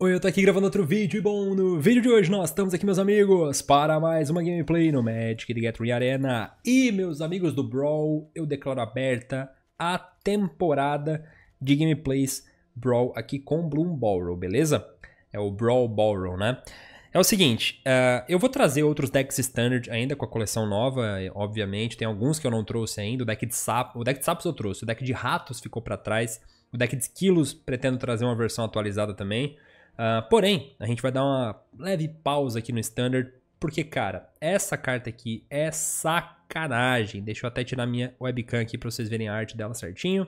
Oi, eu tô aqui gravando outro vídeo e bom, no vídeo de hoje nós estamos aqui, meus amigos, para mais uma gameplay no Magic The Gathering Arena. E, meus amigos do Brawl, eu declaro aberta a temporada de gameplays Brawl aqui com Bloom Ballroom, beleza? É o Brawl Ballroom, né? É o seguinte, uh, eu vou trazer outros decks standard ainda com a coleção nova, obviamente. Tem alguns que eu não trouxe ainda. O deck de sapos, o deck de sapos eu trouxe. O deck de ratos ficou para trás. O deck de esquilos pretendo trazer uma versão atualizada também. Uh, porém, a gente vai dar uma leve pausa aqui no standard, porque, cara, essa carta aqui é sacanagem. Deixa eu até tirar minha webcam aqui para vocês verem a arte dela certinho.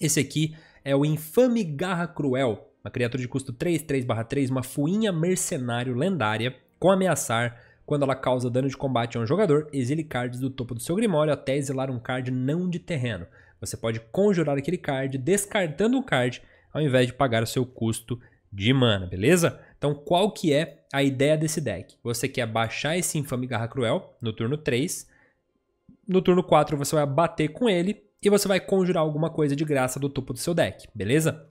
Esse aqui é o Infame Garra Cruel, uma criatura de custo 3, 3/3, uma fuinha mercenário lendária com ameaçar. Quando ela causa dano de combate a um jogador, exile cards do topo do seu grimório até exilar um card não de terreno. Você pode conjurar aquele card descartando um card ao invés de pagar o seu custo de mana, beleza? Então qual que é a ideia desse deck? Você quer baixar esse infame Garra Cruel no turno 3, no turno 4 você vai bater com ele e você vai conjurar alguma coisa de graça do topo do seu deck, beleza?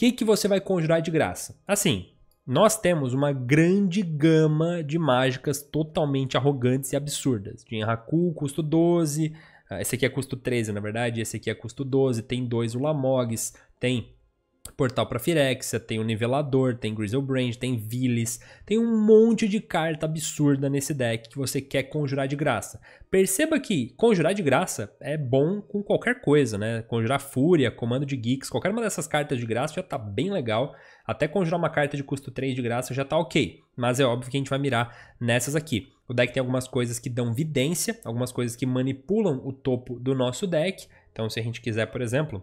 que, que você vai conjurar de graça? Assim, nós temos uma grande gama de mágicas totalmente arrogantes e absurdas. De Enraku, custo 12. Ah, esse aqui é custo 13, na verdade. Esse aqui é custo 12. Tem dois Ulamogs. Tem Portal para Firexia, tem o Nivelador, tem Grizzlebrand, tem Vilis, tem um monte de carta absurda nesse deck que você quer conjurar de graça. Perceba que conjurar de graça é bom com qualquer coisa, né? Conjurar Fúria, Comando de Geeks, qualquer uma dessas cartas de graça já tá bem legal. Até conjurar uma carta de custo 3 de graça já tá ok. Mas é óbvio que a gente vai mirar nessas aqui. O deck tem algumas coisas que dão vidência, algumas coisas que manipulam o topo do nosso deck. Então, se a gente quiser, por exemplo,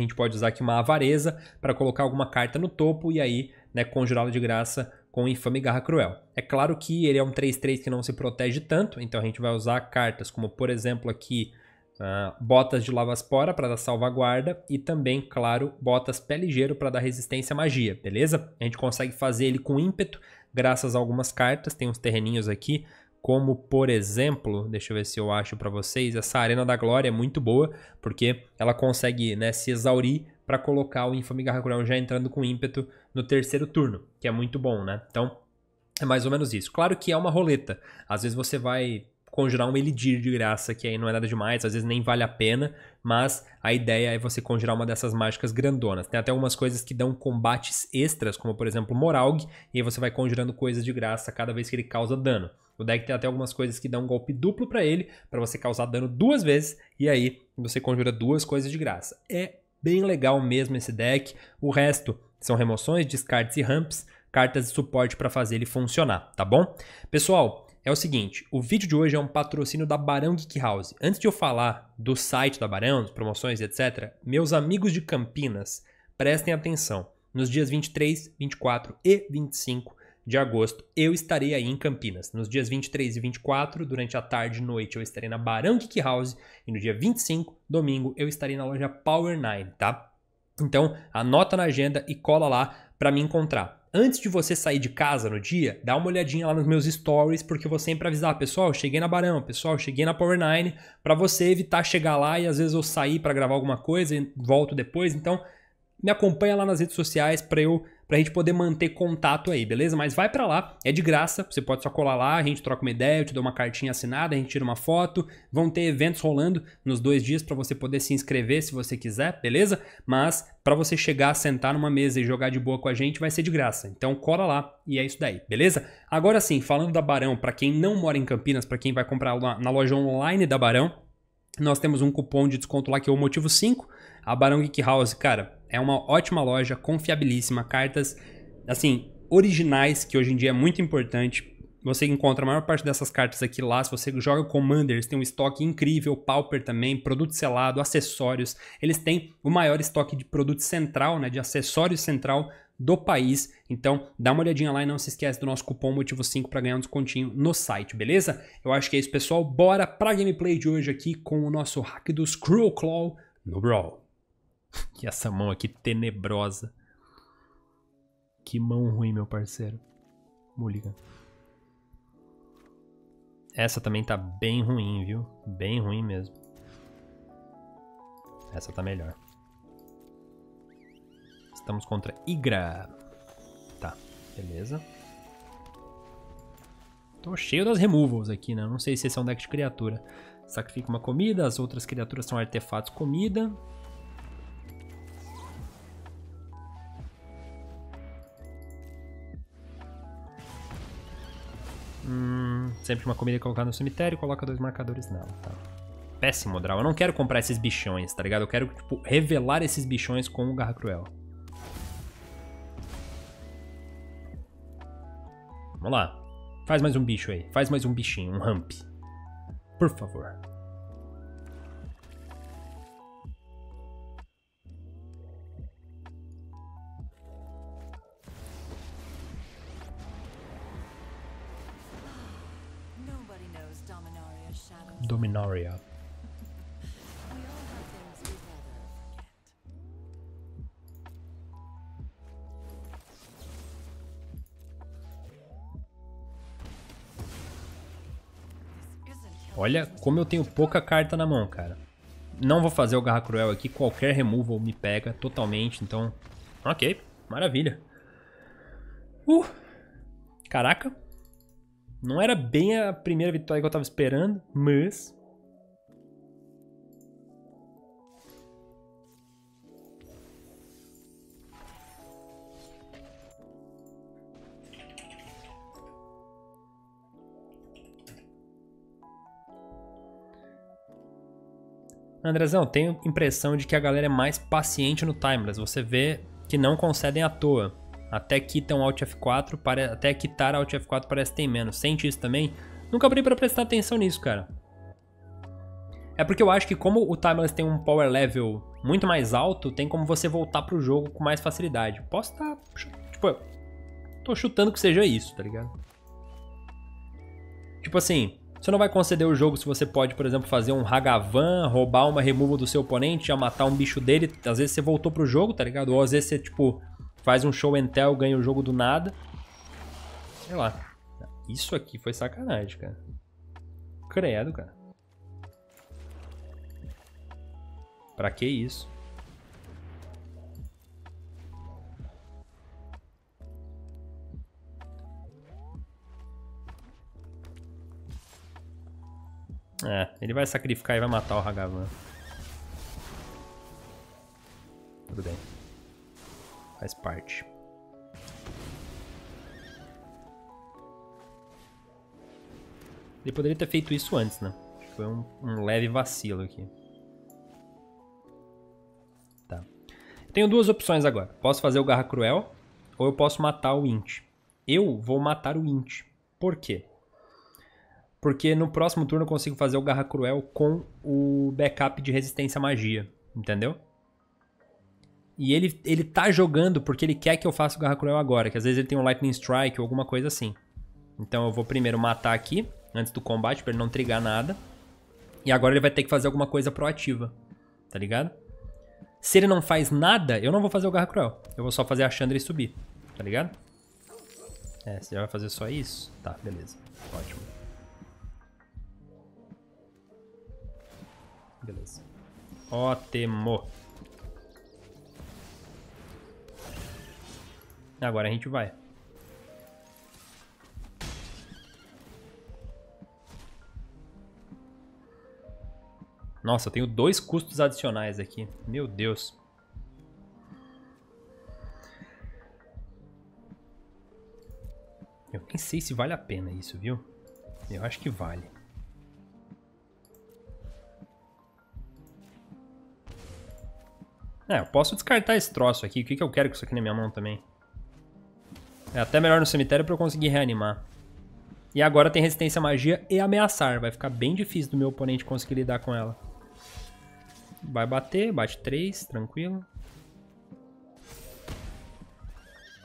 a gente pode usar aqui uma avareza para colocar alguma carta no topo e aí né, conjurá-la de graça com Infame Garra Cruel. É claro que ele é um 3-3 que não se protege tanto, então a gente vai usar cartas como, por exemplo, aqui uh, Botas de Lavaspora para dar salvaguarda e também, claro, Botas Pé Ligeiro para dar resistência à magia, beleza? A gente consegue fazer ele com ímpeto graças a algumas cartas, tem uns terreninhos aqui, como por exemplo, deixa eu ver se eu acho para vocês, essa Arena da Glória é muito boa, porque ela consegue né, se exaurir para colocar o Infame Gargurão já entrando com ímpeto no terceiro turno, que é muito bom, né? Então, é mais ou menos isso. Claro que é uma roleta. Às vezes você vai conjurar um Elidir de graça, que aí não é nada demais, às vezes nem vale a pena, mas a ideia é você conjurar uma dessas mágicas grandonas. Tem até algumas coisas que dão combates extras, como por exemplo Moralg, e aí você vai conjurando coisas de graça cada vez que ele causa dano. O deck tem até algumas coisas que dão um golpe duplo para ele, para você causar dano duas vezes, e aí você conjura duas coisas de graça. É bem legal mesmo esse deck. O resto são remoções, descartes e ramps, cartas de suporte para fazer ele funcionar, tá bom? Pessoal, é o seguinte, o vídeo de hoje é um patrocínio da Barão Geek House. Antes de eu falar do site da Barão, promoções, etc., meus amigos de Campinas, prestem atenção. Nos dias 23, 24 e 25 de agosto, eu estarei aí em Campinas. Nos dias 23 e 24, durante a tarde e noite, eu estarei na Barão Geek House. E no dia 25, domingo, eu estarei na loja Power 9, tá? Então, anota na agenda e cola lá para me encontrar antes de você sair de casa no dia, dá uma olhadinha lá nos meus stories, porque eu vou sempre avisar, pessoal, cheguei na Barão, pessoal, cheguei na Power 9, para você evitar chegar lá e às vezes eu sair para gravar alguma coisa e volto depois. Então, me acompanha lá nas redes sociais para eu pra gente poder manter contato aí, beleza? Mas vai para lá, é de graça, você pode só colar lá, a gente troca uma ideia, eu te dou uma cartinha assinada, a gente tira uma foto, vão ter eventos rolando nos dois dias para você poder se inscrever se você quiser, beleza? Mas para você chegar, sentar numa mesa e jogar de boa com a gente vai ser de graça. Então cola lá e é isso daí, beleza? Agora sim, falando da Barão, para quem não mora em Campinas, para quem vai comprar na loja online da Barão, nós temos um cupom de desconto lá que é o motivo 5. A Barão Geek House, cara, é uma ótima loja, confiabilíssima, cartas assim, originais, que hoje em dia é muito importante. Você encontra a maior parte dessas cartas aqui lá. Se você joga Commanders, tem um estoque incrível, Pauper também, produto selado, acessórios. Eles têm o maior estoque de produto central, né, de acessórios central do país. Então, dá uma olhadinha lá e não se esquece do nosso cupom motivo 5 para ganhar um descontinho no site, beleza? Eu acho que é isso, pessoal. Bora pra gameplay de hoje aqui com o nosso hack do Screw Claw no Brawl. Que essa mão aqui tenebrosa. Que mão ruim, meu parceiro. Mulligan. Essa também tá bem ruim, viu? Bem ruim mesmo. Essa tá melhor. Estamos contra Igra. Beleza. Tô cheio das removals aqui, né? Não sei se esse é um deck de criatura. Sacrifica uma comida, as outras criaturas são artefatos comida. Hum, sempre uma comida colocada no cemitério, coloca dois marcadores nela, tá. Péssimo draw. Eu não quero comprar esses bichões, tá ligado? Eu quero, tipo, revelar esses bichões com o Garra Cruel. Vamos lá. Faz mais um bicho aí. Faz mais um bichinho, um ramp. Por favor. Helping Olha como eu tenho pouca carta na mão, cara. Não vou fazer o Garra Cruel aqui. Qualquer removal me pega totalmente. Então, ok. Maravilha. Uh. Caraca. Não era bem a primeira vitória que eu tava esperando, mas... Andrezão, tenho impressão de que a galera é mais paciente no Timeless. Você vê que não concedem à toa. Até quitam Alt F4, pare... até quitar Alt F4 parece que tem menos. Sente isso também? Nunca parei pra prestar atenção nisso, cara. É porque eu acho que como o Timeless tem um power level muito mais alto, tem como você voltar pro jogo com mais facilidade. Posso estar... Tá... Tipo, eu tô chutando que seja isso, tá ligado? Tipo assim, você não vai conceder o jogo se você pode, por exemplo, fazer um Hagavan, roubar uma removal do seu oponente, já matar um bicho dele. Às vezes você voltou pro jogo, tá ligado? Ou às vezes você, tipo, faz um show and tell, ganha o jogo do nada. Sei lá. Isso aqui foi sacanagem, cara. Credo, cara. Pra que isso? É, ele vai sacrificar e vai matar o Hagavan. Tudo bem. Faz parte. Ele poderia ter feito isso antes, né? Foi um, um leve vacilo aqui. Tá. Tenho duas opções agora. Posso fazer o Garra Cruel ou eu posso matar o Int. Eu vou matar o Int. Por quê? Porque no próximo turno eu consigo fazer o Garra Cruel com o backup de resistência à magia. Entendeu? E ele, ele tá jogando porque ele quer que eu faça o Garra Cruel agora. Que às vezes ele tem um Lightning Strike ou alguma coisa assim. Então eu vou primeiro matar aqui, antes do combate, pra ele não trigar nada. E agora ele vai ter que fazer alguma coisa proativa. Tá ligado? Se ele não faz nada, eu não vou fazer o Garra Cruel. Eu vou só fazer a Chandra e subir. Tá ligado? É, você já vai fazer só isso? Tá, beleza. Ótimo. Beleza. Ótimo. Agora a gente vai. Nossa, eu tenho dois custos adicionais aqui. Meu Deus. Eu nem sei se vale a pena isso, viu? Eu acho que vale. É, eu posso descartar esse troço aqui. O que, que eu quero com isso aqui na minha mão também? É até melhor no cemitério pra eu conseguir reanimar. E agora tem resistência à magia e ameaçar. Vai ficar bem difícil do meu oponente conseguir lidar com ela. Vai bater, bate 3, tranquilo.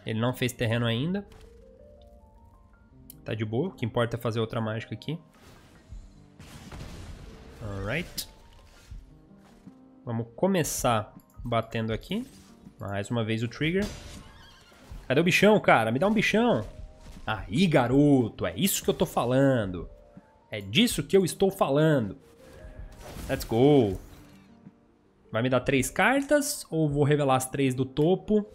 Ele não fez terreno ainda. Tá de boa, o que importa é fazer outra mágica aqui. Alright. Vamos começar batendo aqui. Mais uma vez o trigger. Cadê o bichão, cara? Me dá um bichão. Aí, garoto, é isso que eu tô falando. É disso que eu estou falando. Let's go. Vai me dar três cartas ou vou revelar as três do topo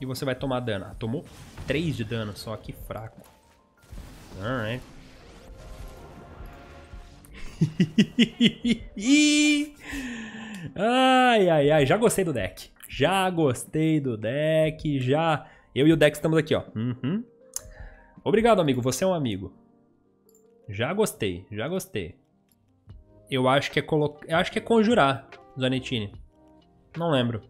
e você vai tomar dano? Ah, tomou? 3 de dano só, que fraco. Alright. ai, ai, ai, já gostei do deck. Já gostei do deck, já... Eu e o deck estamos aqui, ó. Uhum. Obrigado, amigo, você é um amigo. Já gostei, já gostei. Eu acho que é colo... Eu acho que é conjurar, Zanettini. Não lembro.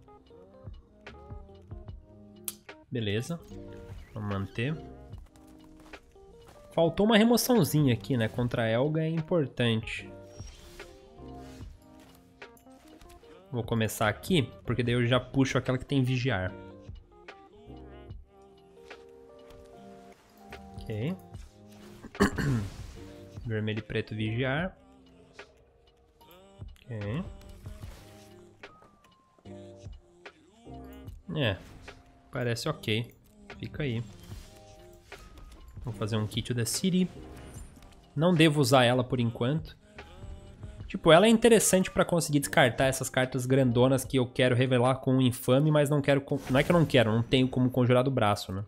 Beleza. Vamos manter. Faltou uma remoçãozinha aqui, né? Contra a Elga é importante. Vou começar aqui, porque daí eu já puxo aquela que tem vigiar. Vermelho e preto vigiar. Ok. É, parece ok. Fica aí. Vou fazer um kit da City. Não devo usar ela por enquanto. Tipo, ela é interessante pra conseguir descartar essas cartas grandonas que eu quero revelar com o infame, mas não quero... Não é que eu não quero, não tenho como conjurar do braço, né?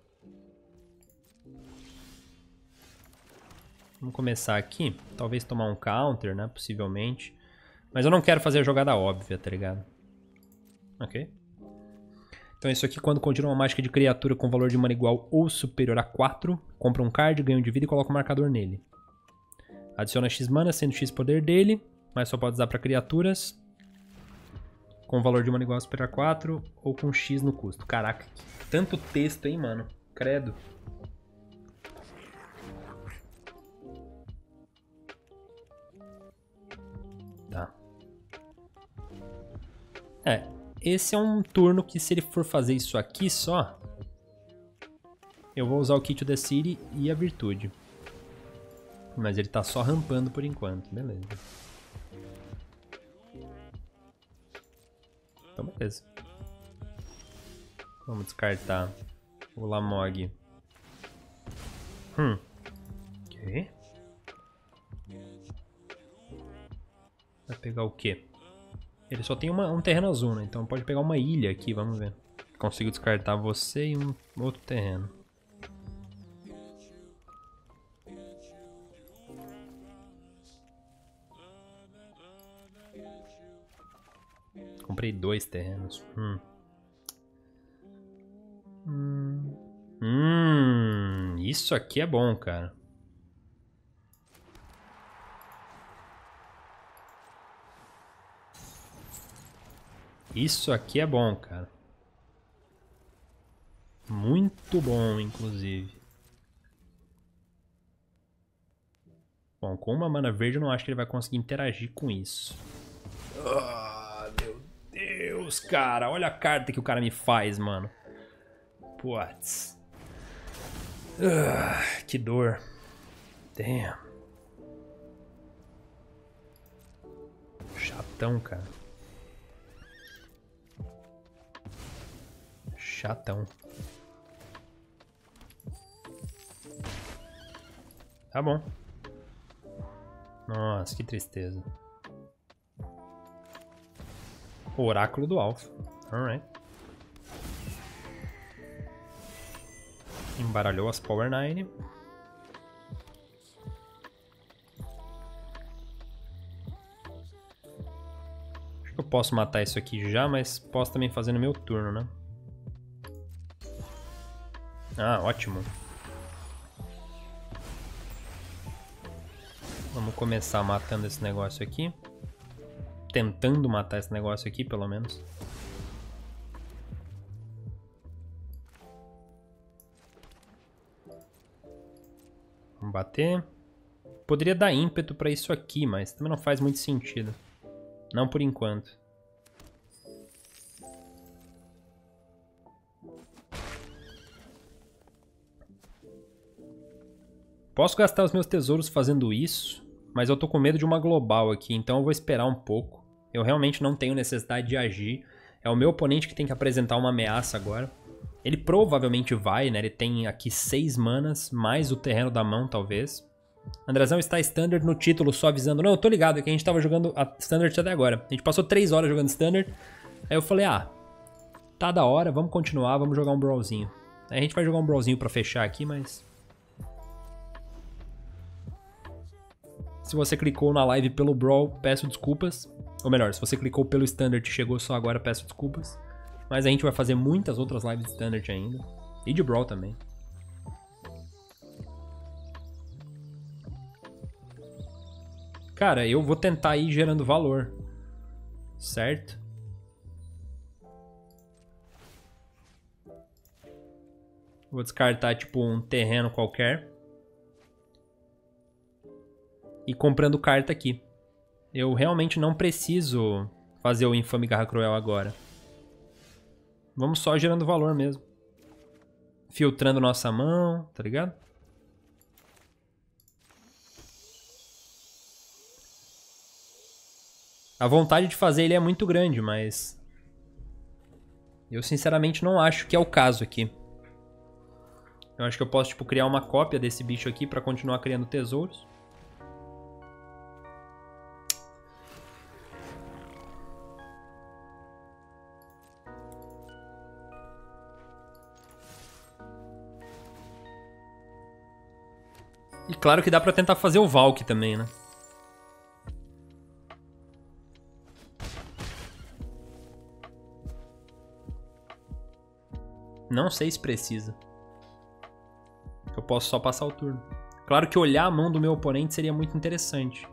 Vamos começar aqui. Talvez tomar um counter, né? Possivelmente. Mas eu não quero fazer a jogada óbvia, tá ligado? Ok. Então isso aqui, quando continua uma mágica de criatura com valor de mana igual ou superior a 4, compra um card, ganha um de vida e coloca um marcador nele. Adiciona X mana, sendo X poder dele, mas só pode usar para criaturas com valor de mana igual ou superior a 4 ou com X no custo. Caraca, tanto texto, hein, mano? Credo. É, esse é um turno que se ele for fazer isso aqui só, eu vou usar o Kit da City e a Virtude. Mas ele tá só rampando por enquanto, beleza. Então beleza. Vamos descartar o Lamog. Hum. Ok. Vai pegar o quê? Ele só tem uma, um terreno azul, né? Então pode pegar uma ilha aqui, vamos ver. Consigo descartar você e um outro terreno. Comprei dois terrenos. Hum. Hum. Hum. Isso aqui é bom, cara. Isso aqui é bom, cara. Muito bom, inclusive. Bom, com uma mana verde eu não acho que ele vai conseguir interagir com isso. Ah, meu Deus, cara. Olha a carta que o cara me faz, mano. Putz. Ah, que dor. Damn. Chatão, cara. Chatão. Tá bom. Nossa, que tristeza. Oráculo do Alpha. Alright. Embaralhou as Power 9. Acho que eu posso matar isso aqui já, mas posso também fazer no meu turno, né? Ah, ótimo. Vamos começar matando esse negócio aqui. Tentando matar esse negócio aqui, pelo menos. Vamos bater. Poderia dar ímpeto pra isso aqui, mas também não faz muito sentido. Não por enquanto. Posso gastar os meus tesouros fazendo isso, mas eu tô com medo de uma global aqui, então eu vou esperar um pouco. Eu realmente não tenho necessidade de agir. É o meu oponente que tem que apresentar uma ameaça agora. Ele provavelmente vai, né? Ele tem aqui seis manas, mais o terreno da mão, talvez. Andrezão está standard no título, só avisando. Não, eu tô ligado, é que a gente tava jogando a standard até agora. A gente passou três horas jogando standard. Aí eu falei, ah, tá da hora, vamos continuar, vamos jogar um brawlzinho. A gente vai jogar um brawlzinho pra fechar aqui, mas... Se você clicou na live pelo Brawl, peço desculpas. Ou melhor, se você clicou pelo Standard e chegou só agora, peço desculpas. Mas a gente vai fazer muitas outras lives de Standard ainda. E de Brawl também. Cara, eu vou tentar ir gerando valor. Certo? Vou descartar, tipo, um terreno qualquer. E comprando carta aqui. Eu realmente não preciso fazer o infame Garra Cruel agora. Vamos só gerando valor mesmo. Filtrando nossa mão, tá ligado? A vontade de fazer ele é muito grande, mas... Eu sinceramente não acho que é o caso aqui. Eu acho que eu posso, tipo, criar uma cópia desse bicho aqui pra continuar criando tesouros. Claro que dá pra tentar fazer o Valk também, né? Não sei se precisa. Eu posso só passar o turno. Claro que olhar a mão do meu oponente seria muito interessante.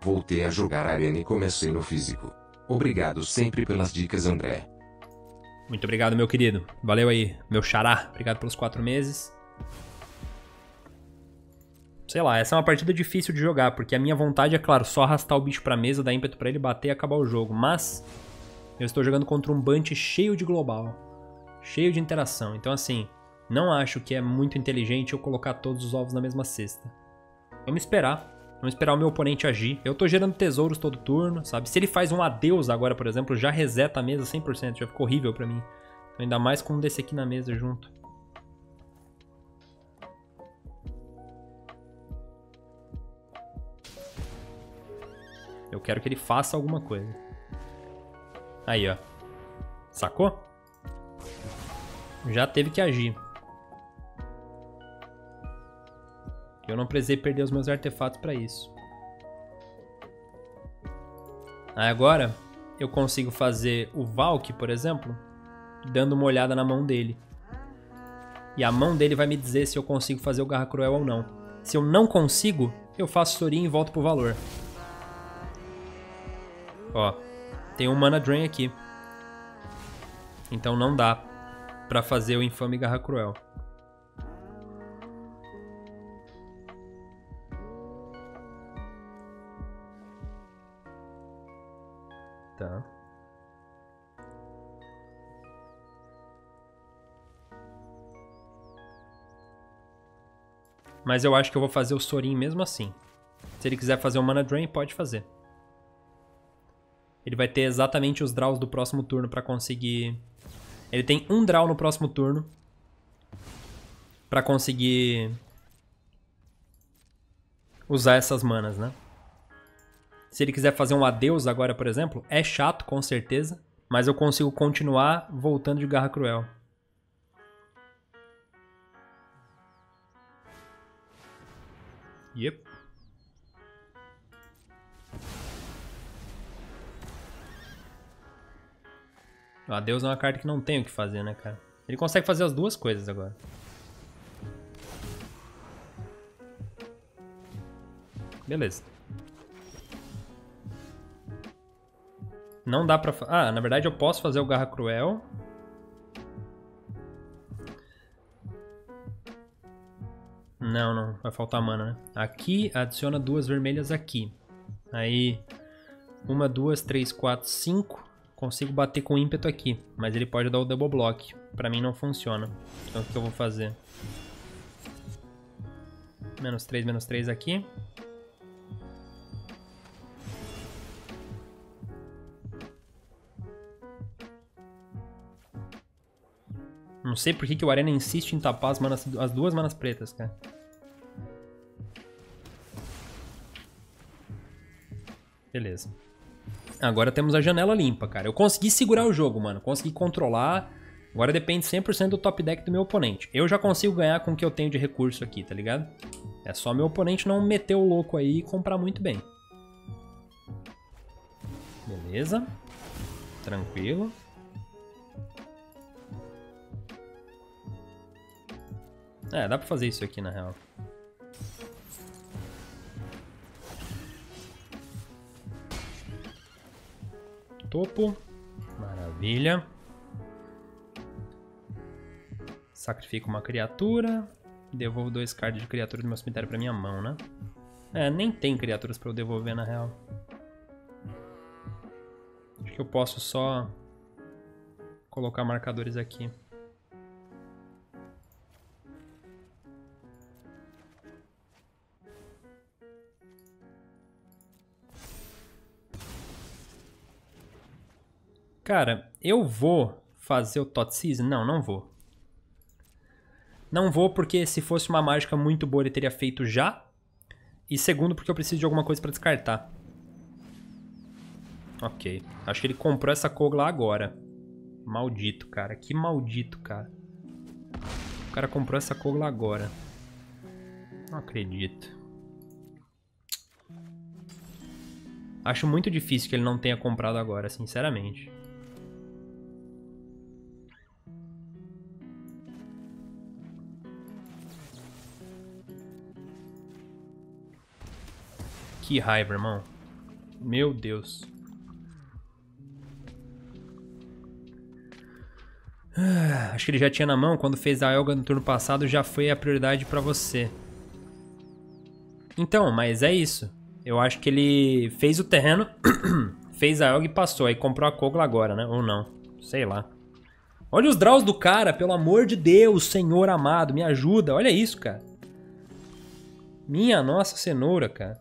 Voltei a jogar Arena e comecei no físico. Obrigado sempre pelas dicas, André. Muito obrigado, meu querido. Valeu aí, meu xará. Obrigado pelos quatro meses. Sei lá, essa é uma partida difícil de jogar, porque a minha vontade é, claro, só arrastar o bicho pra mesa, dar ímpeto pra ele bater e acabar o jogo. Mas eu estou jogando contra um bunch cheio de global, cheio de interação. Então, assim, não acho que é muito inteligente eu colocar todos os ovos na mesma cesta. Vamos esperar. Vamos esperar o meu oponente agir. Eu tô gerando tesouros todo turno, sabe? Se ele faz um adeus agora, por exemplo, já reseta a mesa 100%. Já ficou horrível pra mim. Então, ainda mais com um desse aqui na mesa junto. Eu quero que ele faça alguma coisa. Aí, ó. Sacou? Já teve que agir. Eu não precisei perder os meus artefatos pra isso. Aí agora, eu consigo fazer o Valk, por exemplo, dando uma olhada na mão dele. E a mão dele vai me dizer se eu consigo fazer o Garra Cruel ou não. Se eu não consigo, eu faço Sorin e volto pro valor. Ó, tem um Mana Drain aqui. Então não dá pra fazer o infame Garra Cruel. Tá. Mas eu acho que eu vou fazer o Sorin mesmo assim. Se ele quiser fazer o Mana Drain, pode fazer. Ele vai ter exatamente os draws do próximo turno pra conseguir... Ele tem um draw no próximo turno pra conseguir usar essas manas, né? Se ele quiser fazer um adeus agora, por exemplo, é chato, com certeza, mas eu consigo continuar voltando de Garra Cruel. Yep. O adeus é uma carta que não tem o que fazer, né, cara? Ele consegue fazer as duas coisas agora. Beleza. Não dá pra... Ah, na verdade eu posso fazer o Garra Cruel. Não, não. Vai faltar mana, né? Aqui, adiciona duas vermelhas aqui. Aí, uma, duas, três, quatro, cinco. Consigo bater com ímpeto aqui, mas ele pode dar o double block. Pra mim não funciona. Então o que eu vou fazer? Menos 3, menos 3 aqui. Não sei por que, que o Arena insiste em tapar as, manas, as duas manas pretas, cara. Beleza. Agora temos a janela limpa, cara. Eu consegui segurar o jogo, mano. Consegui controlar. Agora depende 100% do top deck do meu oponente. Eu já consigo ganhar com o que eu tenho de recurso aqui, tá ligado? É só meu oponente não meter o louco aí e comprar muito bem. Beleza. Tranquilo. É, dá pra fazer isso aqui na real. Topo. Maravilha. Sacrifico uma criatura. Devolvo dois cards de criatura do meu cemitério pra minha mão, né? É, nem tem criaturas pra eu devolver na real. Acho que eu posso só colocar marcadores aqui. Cara, eu vou fazer o Tot Season? Não, não vou. Não vou porque se fosse uma mágica muito boa ele teria feito já. E segundo porque eu preciso de alguma coisa pra descartar. Ok. Acho que ele comprou essa Kogla agora. Maldito, cara. Que maldito, cara. O cara comprou essa Kogla agora. Não acredito. Acho muito difícil que ele não tenha comprado agora, sinceramente. Que raiva, irmão. Meu Deus. Ah, acho que ele já tinha na mão. Quando fez a Elga no turno passado, já foi a prioridade pra você. Então, mas é isso. Eu acho que ele fez o terreno, fez a Elga e passou. Aí comprou a Kogla agora, né? Ou não. Sei lá. Olha os draws do cara, pelo amor de Deus, senhor amado. Me ajuda. Olha isso, cara. Minha nossa cenoura, cara.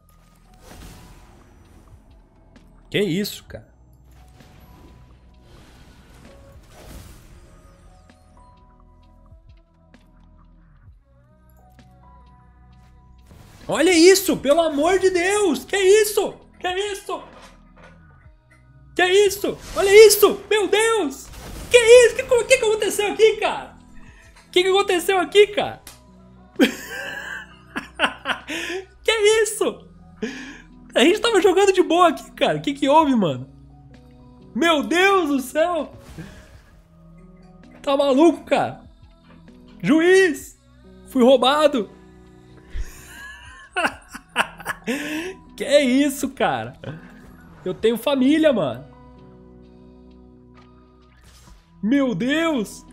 Que isso, cara? Olha isso, pelo amor de Deus! Que isso? Que isso? Que isso? Olha isso! Meu Deus! Que isso? Que, que, que aconteceu aqui, cara? O que, que aconteceu aqui, cara? que isso? A gente tava jogando de boa aqui, cara. O que que houve, mano? Meu Deus do céu! Tá maluco, cara? Juiz! Fui roubado! que é isso, cara? Eu tenho família, mano. Meu Deus!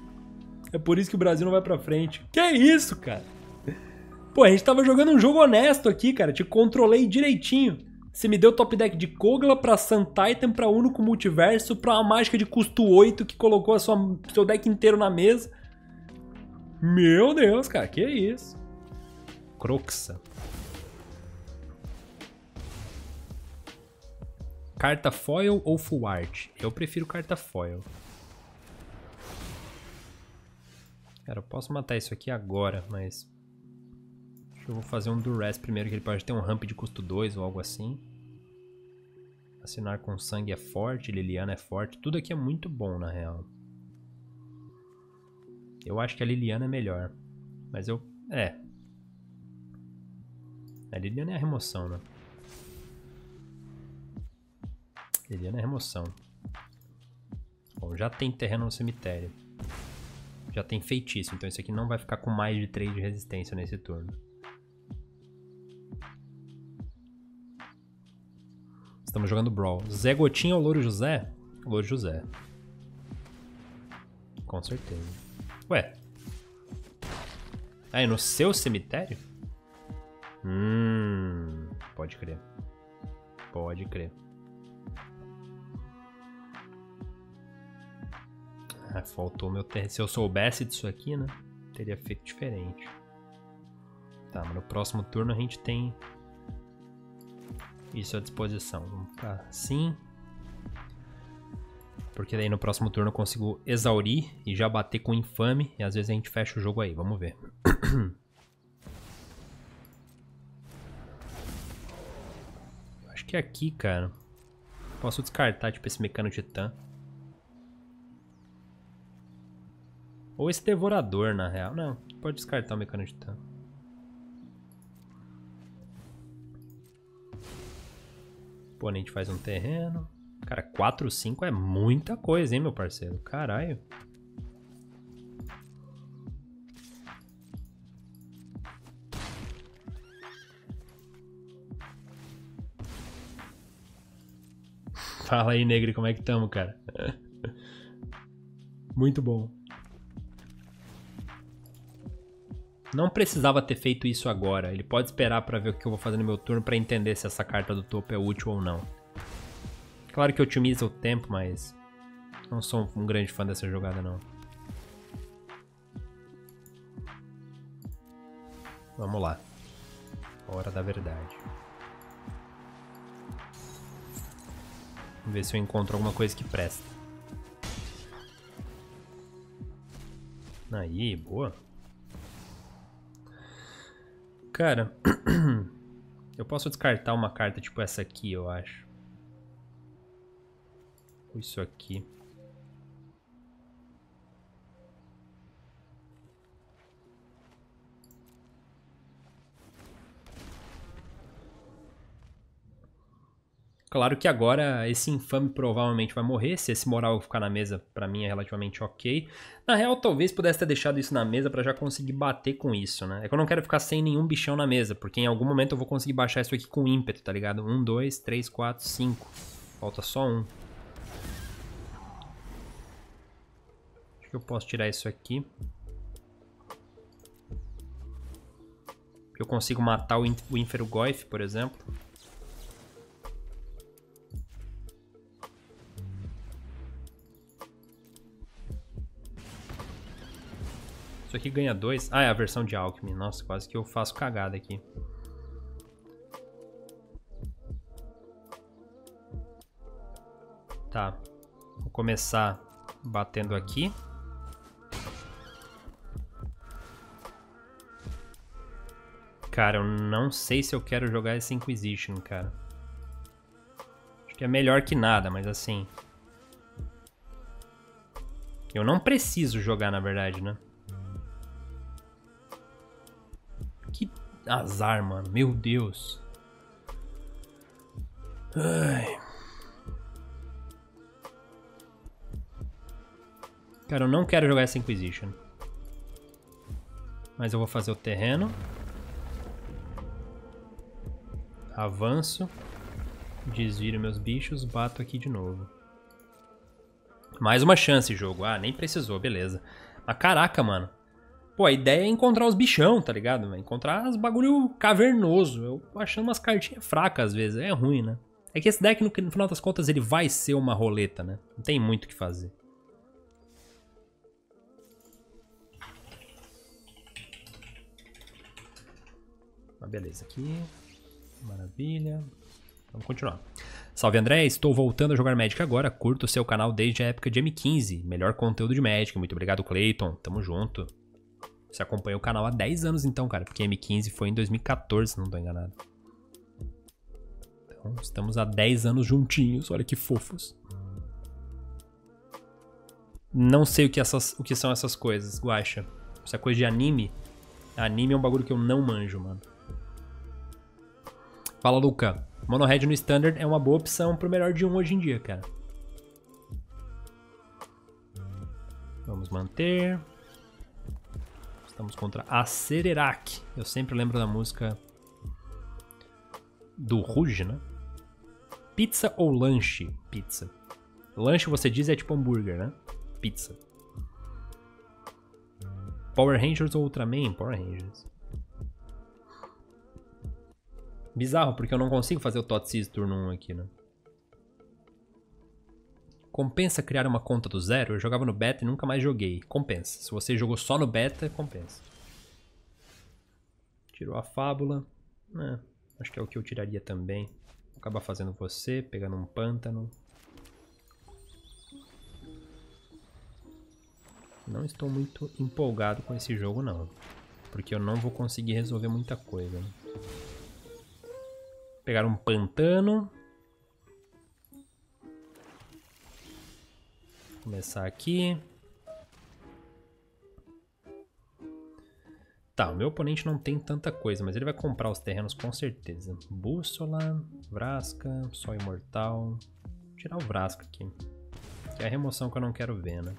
É por isso que o Brasil não vai pra frente. Que é isso, cara? Pô, a gente tava jogando um jogo honesto aqui, cara. Te controlei direitinho. Você me deu top deck de Kogla pra Sun Titan, pra Uno com Multiverso, pra uma mágica de custo 8 que colocou a sua, seu deck inteiro na mesa. Meu Deus, cara, que isso? Croxa. Carta foil ou full art? Eu prefiro carta foil. Cara, eu posso matar isso aqui agora, mas... Acho que eu vou fazer um Duress primeiro, que ele pode ter um ramp de custo 2 ou algo assim. Assinar com sangue é forte, Liliana é forte. Tudo aqui é muito bom, na real. Eu acho que a Liliana é melhor. Mas eu... É. A Liliana é a remoção, né? Liliana é remoção. Bom, já tem terreno no cemitério. Já tem feitiço, então esse aqui não vai ficar com mais de 3 de resistência nesse turno. Estamos jogando Brawl. Zé Gotinha ou Louro José? Louro José. Com certeza. Ué. Ah, é no seu cemitério? Hum. Pode crer. Pode crer. Ah, faltou meu terreno. Se eu soubesse disso aqui, né? Teria feito diferente. Tá, mas no próximo turno a gente tem isso à disposição. Vamos pra assim. Porque daí no próximo turno eu consigo exaurir e já bater com infame. E às vezes a gente fecha o jogo aí. Vamos ver. Acho que é aqui, cara. Posso descartar, tipo, esse mecano titã. Ou esse devorador, na real. Não, pode descartar o mecânico de titã. Oponente faz um terreno. Cara, 4, 5 é muita coisa, hein, meu parceiro? Caralho. Fala aí, Negri, como é que tamo, cara? Muito bom. Não precisava ter feito isso agora. Ele pode esperar pra ver o que eu vou fazer no meu turno pra entender se essa carta do topo é útil ou não. Claro que eu otimizo o tempo, mas não sou um grande fã dessa jogada não. Vamos lá. Hora da verdade. Vamos ver se eu encontro alguma coisa que presta. Aí, boa. Cara, eu posso descartar uma carta tipo essa aqui, eu acho. Ou isso aqui. Claro que agora esse infame provavelmente vai morrer, se esse moral ficar na mesa, pra mim é relativamente ok. Na real, talvez pudesse ter deixado isso na mesa pra já conseguir bater com isso, né? É que eu não quero ficar sem nenhum bichão na mesa, porque em algum momento eu vou conseguir baixar isso aqui com ímpeto, tá ligado? Um, dois, três, quatro, cinco. Falta só um. Acho que eu posso tirar isso aqui. Eu consigo matar o, In o Infergoif, por exemplo. Isso aqui ganha dois. Ah, é a versão de Alchemy. Nossa, quase que eu faço cagada aqui. Tá. Vou começar batendo aqui. Cara, eu não sei se eu quero jogar esse Inquisition, cara. Acho que é melhor que nada, mas assim... Eu não preciso jogar, na verdade, né? Azar, mano. Meu Deus. Ai. Cara, eu não quero jogar essa Inquisition. Mas eu vou fazer o terreno. Avanço. Desviro meus bichos. Bato aqui de novo. Mais uma chance, jogo. Ah, nem precisou, beleza. Mas caraca, mano. Pô, a ideia é encontrar os bichão, tá ligado? Encontrar os bagulho cavernoso. Eu tô achando umas cartinhas fracas às vezes. É ruim, né? É que esse deck, no, final das contas, ele vai ser uma roleta, né? Não tem muito o que fazer. Mas beleza, aqui. Maravilha. Vamos continuar. Salve André, estou voltando a jogar Magic agora. Curto o seu canal desde a época de M15. Melhor conteúdo de Magic. Muito obrigado, Clayton. Tamo junto. Você acompanhou o canal há 10 anos então, cara, porque M15 foi em 2014, se não tô enganado. Então, estamos há 10 anos juntinhos, olha que fofos. Não sei o que, essas, o que são essas coisas, Guacha. Isso é coisa de anime? Anime é um bagulho que eu não manjo, mano. Fala, Luca. Mono Red no Standard é uma boa opção pro melhor de um hoje em dia, cara. Vamos manter. Estamos contra a Sererac. Eu sempre lembro da música do Ruge, né? Pizza ou lanche? Pizza. Lanche você diz é tipo hambúrguer, né? Pizza. Power Rangers ou Ultraman? Power Rangers. Bizarro, porque eu não consigo fazer o Totsis turno 1 aqui, né? Compensa criar uma conta do zero? Eu jogava no beta e nunca mais joguei. Compensa. Se você jogou só no beta, compensa. Tirou a fábula. É, acho que é o que eu tiraria também. Vou acabar fazendo você, pegando um pântano. Não estou muito empolgado com esse jogo, não. Porque eu não vou conseguir resolver muita coisa. Né? Pegar um pantano. Começar aqui. Tá, o meu oponente não tem tanta coisa, mas ele vai comprar os terrenos com certeza. Bússola, Vrasca, Só Imortal. Vou tirar o Vrasca aqui. Que é a remoção que eu não quero ver, né?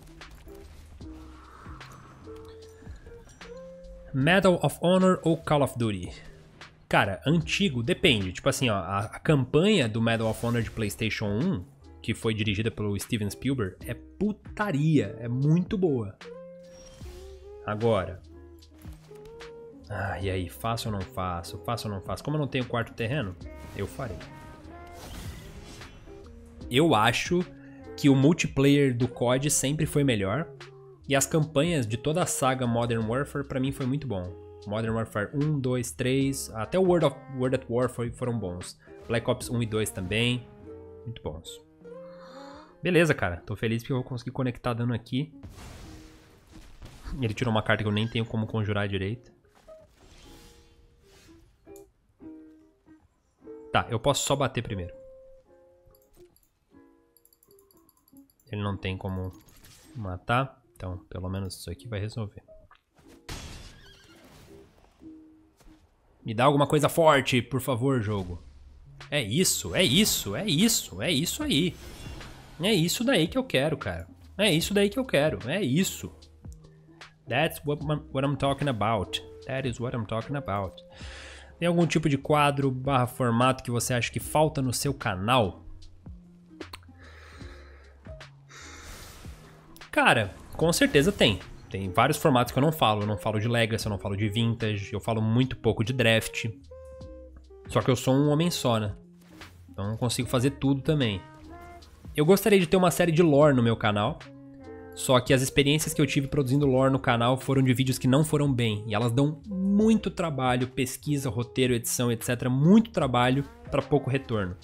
Medal of Honor ou Call of Duty? Cara, antigo, depende. Tipo assim, ó, a, a campanha do Medal of Honor de PlayStation 1, que foi dirigida pelo Steven Spielberg, é putaria, é muito boa. Agora. Ah, e aí, faço ou não faço? Faço ou não faço? Como eu não tenho quarto terreno, eu farei. Eu acho que o multiplayer do COD sempre foi melhor. E as campanhas de toda a saga Modern Warfare pra mim foi muito bom. Modern Warfare 1, 2, 3, até o World, of, World at War foram bons. Black Ops 1 e 2 também, muito bons. Beleza, cara, tô feliz porque eu vou conseguir conectar dano aqui. Ele tirou uma carta que eu nem tenho como conjurar direito. Tá, eu posso só bater primeiro. Ele não tem como matar, então pelo menos isso aqui vai resolver. Me dá alguma coisa forte, por favor, jogo. É isso, é isso, é isso, é isso aí. É isso daí que eu quero, cara. É isso daí que eu quero, é isso. That's what, what I'm talking about. That is what I'm talking about. Tem algum tipo de quadro barra formato que você acha que falta no seu canal? Cara, com certeza tem. Tem vários formatos que eu não falo. Eu não falo de Legacy, eu não falo de Vintage, eu falo muito pouco de Draft. Só que eu sou um homem só, né? Então não consigo fazer tudo também. Eu gostaria de ter uma série de lore no meu canal. Só que as experiências que eu tive produzindo lore no canal foram de vídeos que não foram bem. E elas dão muito trabalho, pesquisa, roteiro, edição, etc. Muito trabalho para pouco retorno.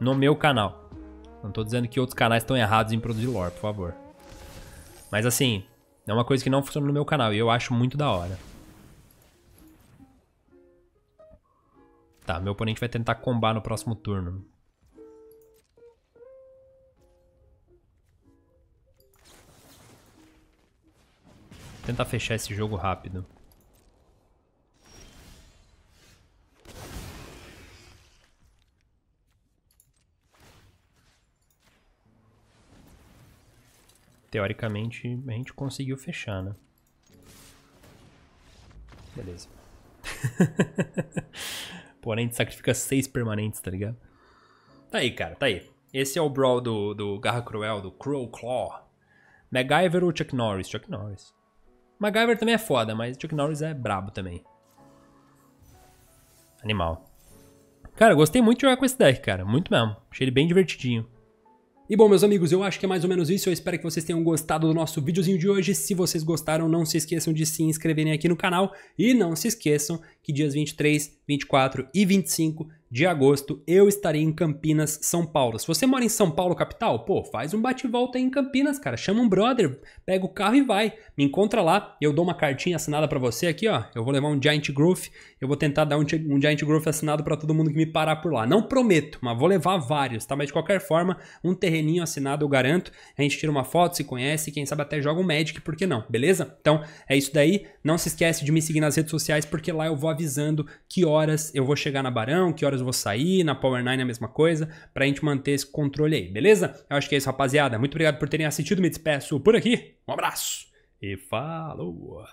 No meu canal. Não tô dizendo que outros canais estão errados em produzir lore, por favor. Mas assim, é uma coisa que não funciona no meu canal e eu acho muito da hora. Tá, meu oponente vai tentar combar no próximo turno. Tentar fechar esse jogo rápido. Teoricamente, a gente conseguiu fechar, né? Beleza. Porém, a gente sacrifica seis permanentes, tá ligado? Tá aí, cara, tá aí. Esse é o brawl do, do Garra Cruel, do Crow Claw. MacGyver ou Chuck Norris? Chuck Norris. MacGyver também é foda, mas Chuck Norris é brabo também. Animal. Cara, gostei muito de jogar com esse deck, cara. Muito mesmo. Achei ele bem divertidinho. E bom, meus amigos, eu acho que é mais ou menos isso. Eu espero que vocês tenham gostado do nosso videozinho de hoje. Se vocês gostaram, não se esqueçam de se inscreverem aqui no canal. E não se esqueçam que dias 23, 24 e 25 de agosto eu estarei em Campinas, São Paulo. Se você mora em São Paulo, capital, pô, faz um bate-volta aí em Campinas, cara. Chama um brother, pega o carro e vai. Me encontra lá, eu dou uma cartinha assinada para você aqui, ó. Eu vou levar um Giant Growth, eu vou tentar dar um, um Giant Growth assinado para todo mundo que me parar por lá. Não prometo, mas vou levar vários, tá? Mas de qualquer forma, um terreninho assinado eu garanto. A gente tira uma foto, se conhece, quem sabe até joga um Magic, por que não? Beleza? Então, é isso daí. Não se esquece de me seguir nas redes sociais, porque lá eu vou avisando que horas eu vou chegar na Barão, que horas eu vou sair, na Power 9 é a mesma coisa, pra gente manter esse controle aí, beleza? Eu acho que é isso, rapaziada. Muito obrigado por terem assistido, me despeço por aqui. Um abraço e falou!